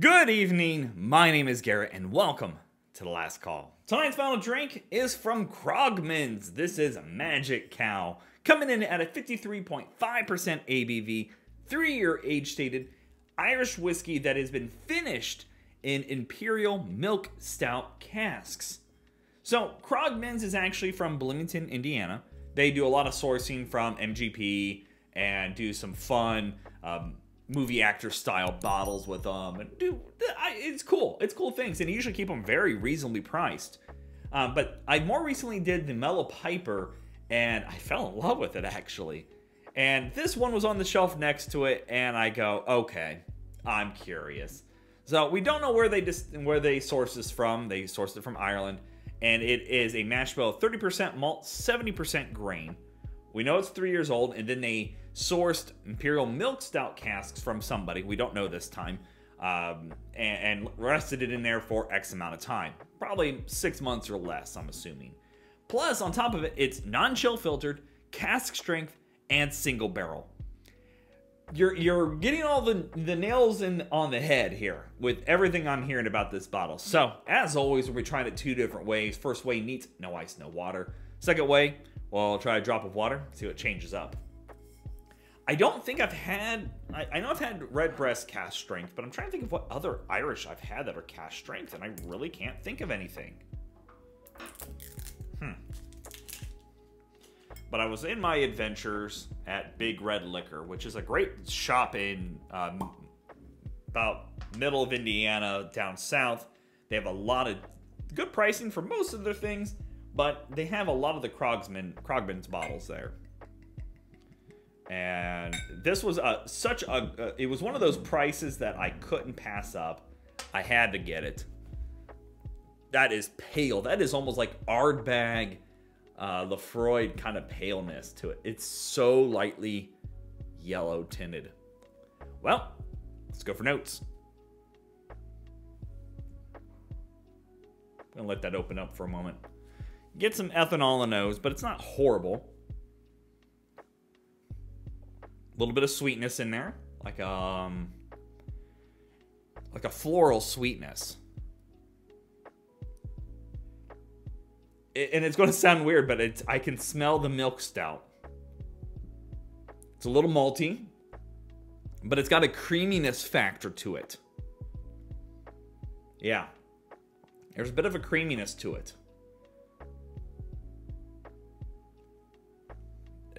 Good evening. My name is Garrett, and welcome to the last call. Tonight's final drink is from Krogman's. This is Magic Cow, coming in at a 53.5% ABV, three year age stated Irish whiskey that has been finished in Imperial Milk Stout casks. So, Krogman's is actually from Bloomington, Indiana. They do a lot of sourcing from MGP and do some fun um, movie actor style bottles with them. And do it's cool. It's cool things, and you usually keep them very reasonably priced. Um, but I more recently did the Mellow Piper, and I fell in love with it actually. And this one was on the shelf next to it, and I go, okay, I'm curious. So we don't know where they dis- where they source this from. They sourced it from Ireland, and it is a mash bill, 30% malt, 70% grain. We know it's three years old, and then they sourced imperial milk stout casks from somebody. We don't know this time, um, and, and rested it in there for X amount of time, probably six months or less. I'm assuming. Plus, on top of it, it's non-chill filtered, cask strength, and single barrel. You're you're getting all the the nails in on the head here with everything I'm hearing about this bottle. So as always, we'll be trying it two different ways. First way neat, no ice, no water. Second way, well, I'll try a drop of water, see what changes up. I don't think I've had. I, I, know I've had Redbreast cask strength, but I'm trying to think of what other Irish I've had that are cask strength, and I really can't think of anything. Hmm. But I was in my adventures at Big Red Liquor, which is a great shop in um, about middle of Indiana, down south. They have a lot of good pricing for most of their things, but they have a lot of the Krogsman Krogman's bottles there and this was a such a uh, it was one of those prices that I couldn't pass up. I had to get it. That is pale. That is almost like Ardbeg uh, Laphroaig kind of paleness to it. It's so lightly yellow tinted. Well, let's go for notes. I'm gonna let that open up for a moment. Get some ethanol in the nose, but it's not horrible little bit of sweetness in there, like um, like a floral sweetness. It, and it's going to sound weird, but it's I can smell the milk stout. It's a little malty, but it's got a creaminess factor to it. Yeah. There's a bit of a creaminess to it.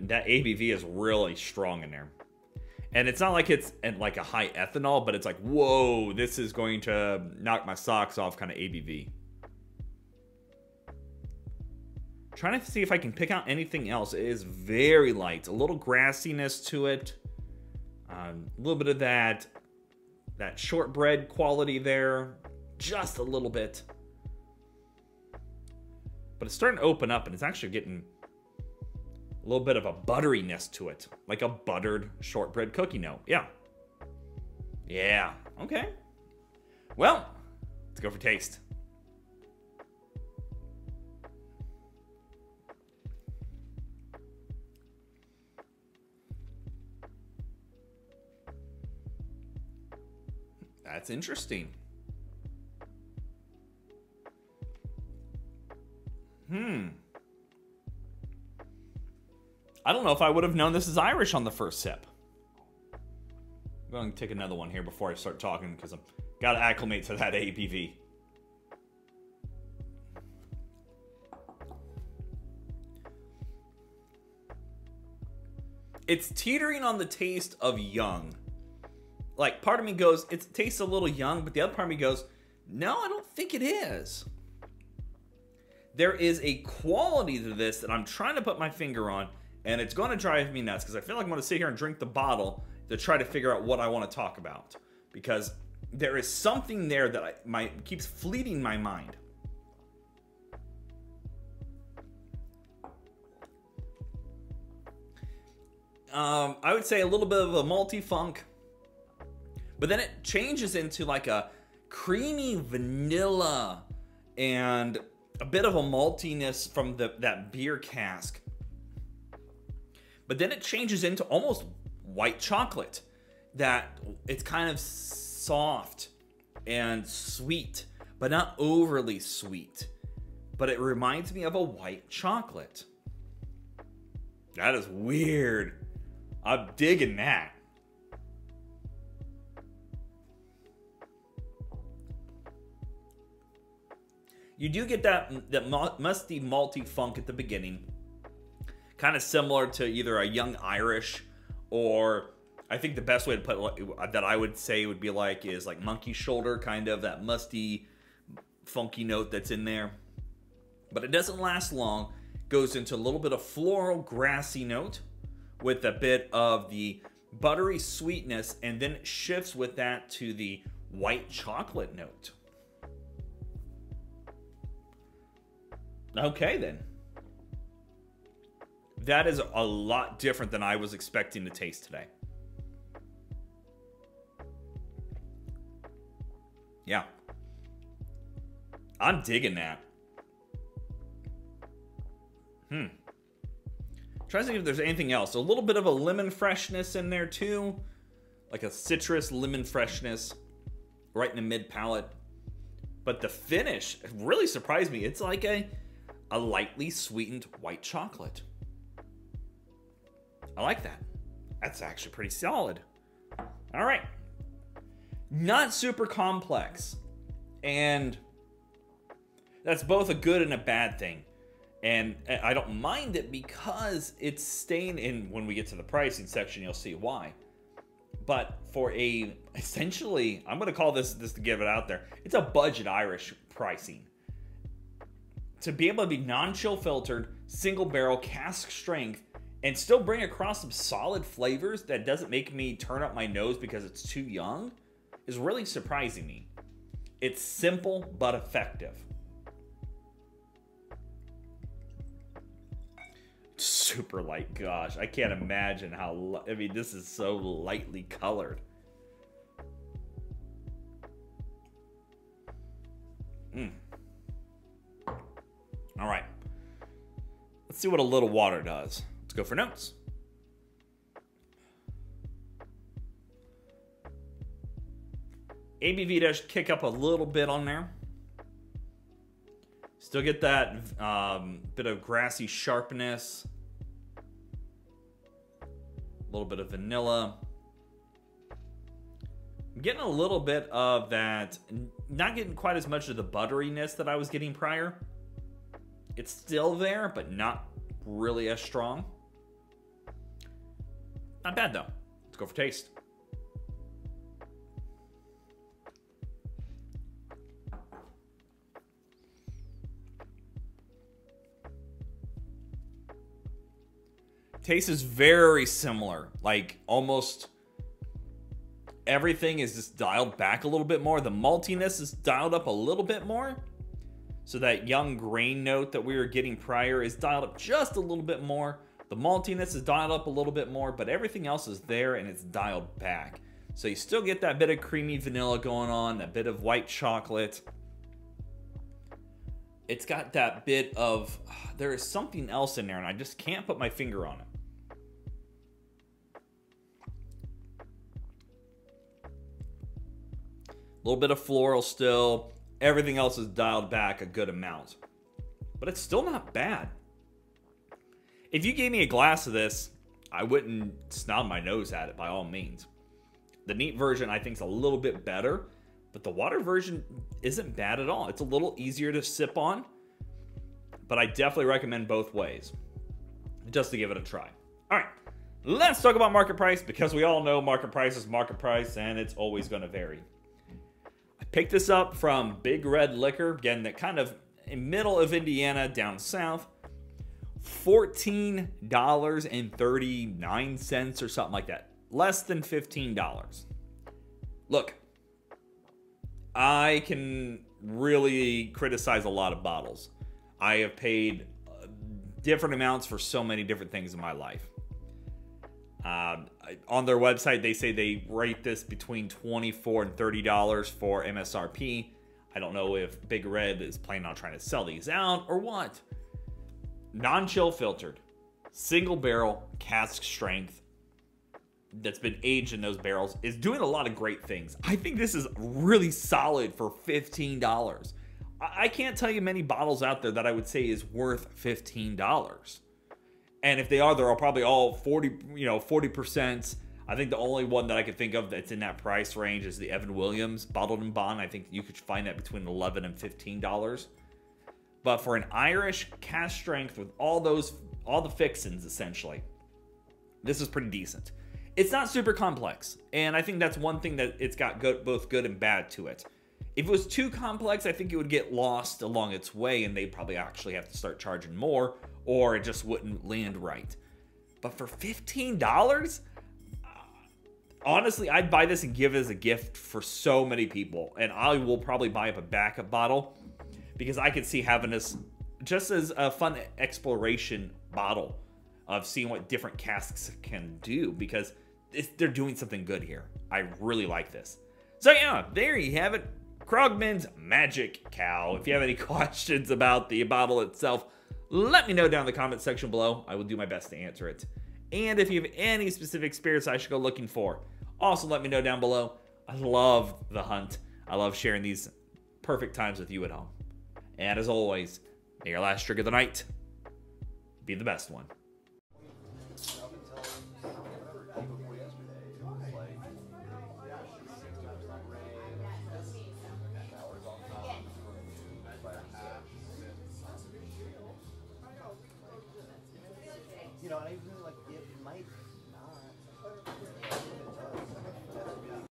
That ABV is really strong in there. And it's not like it's like a high ethanol, but it's like, whoa, this is going to knock my socks off kind of ABV. Trying to see if I can pick out anything else. It is very light, a little grassiness to it, um, a little bit of that that shortbread quality there, just a little bit. But it's starting to open up, and it's actually getting a little bit of a butteriness to it, like a buttered shortbread cookie note. Yeah. Yeah. Okay. Well, let's go for taste. That's interesting. I don't know if I would have known this is Irish on the first sip. I'm going to take another one here before I start talking because I've got to acclimate to that ABV. It's teetering on the taste of young. Like, part of me goes, it tastes a little young, but the other part of me goes, no, I don't think it is. There is a quality to this that I'm trying to put my finger on and it's going to drive me nuts because I feel like I'm going to sit here and drink the bottle to try to figure out what I want to talk about because there is something there that I, my keeps fleeting my mind. Um, I would say a little bit of a multi funk, but then it changes into like a creamy vanilla and a bit of a maltiness from the that beer cask but then it changes into almost white chocolate that it's kind of soft and sweet, but not overly sweet. But it reminds me of a white chocolate. That is weird. I'm digging that. You do get that that musty malty funk at the beginning, kind of similar to either a young Irish or I think the best way to put it, that I would say would be like is like monkey shoulder, kind of that musty, funky note that's in there. But it doesn't last long. Goes into a little bit of floral, grassy note with a bit of the buttery sweetness, and then shifts with that to the white chocolate note. Okay, then. That is a lot different than I was expecting to taste today. Yeah. I'm digging that. Hmm. Try to see if there's anything else. A little bit of a lemon freshness in there too. Like a citrus lemon freshness right in the mid palate. But the finish really surprised me. It's like a a lightly sweetened white chocolate. I like that. That's actually pretty solid. All right. Not super complex. And that's both a good and a bad thing. And I don't mind it because it's staying in when we get to the pricing section, you'll see why. But for a essentially, I'm gonna call this this to give it out there. It's a budget Irish pricing to be able to be non-chill filtered, single barrel, cask strength, and still bring across some solid flavors that doesn't make me turn up my nose because it's too young is really surprising me. It's simple but effective. Super light, gosh, I can't imagine how. I mean, this is so lightly colored. Hmm. All right. Let's see what a little water does. Go for notes. ABV does kick up a little bit on there. Still get that um, bit of grassy sharpness. A little bit of vanilla. I'm getting a little bit of that, not getting quite as much of the butteriness that I was getting prior. It's still there, but not really as strong. Not bad though. Let's go for taste. Taste is very similar. Like almost everything is just dialed back a little bit more. The maltiness is dialed up a little bit more. So that young grain note that we were getting prior is dialed up just a little bit more. The maltiness is dialed up a little bit more, but everything else is there and it's dialed back. So you still get that bit of creamy vanilla going on, that bit of white chocolate. It's got that bit of, ah, there is something else in there and I just can't put my finger on it. A little bit of floral still, Everything else is dialed back a good amount. But it's still not bad. If you gave me a glass of this, I wouldn't snub my nose at it by all means. The neat version I think is a little bit better, but the water version isn't bad at all. It's a little easier to sip on, but I definitely recommend both ways just to give it a try. All right, let's talk about market price because we all know market price is market price and it's always going to vary. I picked this up from Big Red Liquor, again, that kind of in middle of Indiana down south. $14.39 or something like that. Less than $15. Look, I can really criticize a lot of bottles. I have paid uh, different amounts for so many different things in my life. Um, on their website, they say they rate this between 24 and $30 for MSRP. I don't know if Big Red is planning on trying to sell these out or what. Non chill filtered, single barrel, cask strength. that's been aged in those barrels is doing a lot of great things. I think this is really solid for $15. I can't tell you many bottles out there that I would say is worth $15. And if they are, they're all probably all 40, you know, 40%. I think the only one that I could think of that's in that price range is the Evan Williams bottled in bond. I think you could find that between 11 and $15. But for an Irish cask strength with all those all the fixins essentially, this is pretty decent. It's not super complex, and I think that's one thing that it's got good, both good and bad to it. If it was too complex, I think it would get lost along its way, and they'd probably actually have to start charging more, or it just wouldn't land right. But for $15, uh, honestly, I'd buy this and give it as a gift for so many people, and I will probably buy up a backup bottle because I could see having this just as a fun exploration bottle of seeing what different casks can do because they're doing something good here. I really like this. So yeah, there you have it. Krogman's Magic Cow. If you have any questions about the bottle itself, let me know down in the comment section below. I will do my best to answer it. And if you have any specific spirits I should go looking for, also let me know down below. I love the hunt. I love sharing these perfect times with you at home. And as always, may your last trick of the night be the best one.